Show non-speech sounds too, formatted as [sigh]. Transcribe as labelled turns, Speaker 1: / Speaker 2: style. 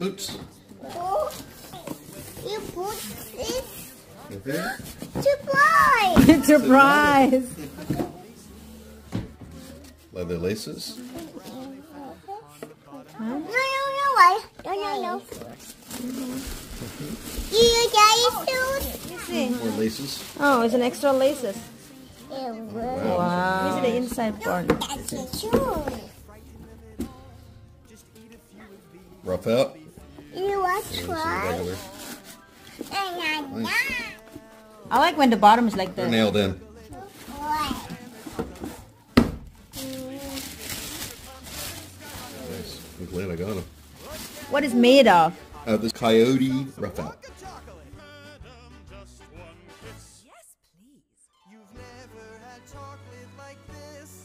Speaker 1: boots.
Speaker 2: Oh, you put it
Speaker 1: Okay.
Speaker 2: surprise. [laughs]
Speaker 3: Surprise!
Speaker 1: Leather laces.
Speaker 2: No, no, no, wait. No, no, no. You guys do
Speaker 3: Let's.
Speaker 1: More laces.
Speaker 3: Oh, it's an extra laces.
Speaker 2: it.
Speaker 3: Wow. This is the inside part.
Speaker 2: That's the shoe.
Speaker 1: Rough out.
Speaker 2: You
Speaker 1: are
Speaker 2: try?
Speaker 1: Nice.
Speaker 3: I like when the bottom is like this.
Speaker 1: They're nailed in. Nice. I'm glad I got them.
Speaker 3: What is made of?
Speaker 1: Uh, this coyote rough out. Yes, please. You've never had chocolate like this.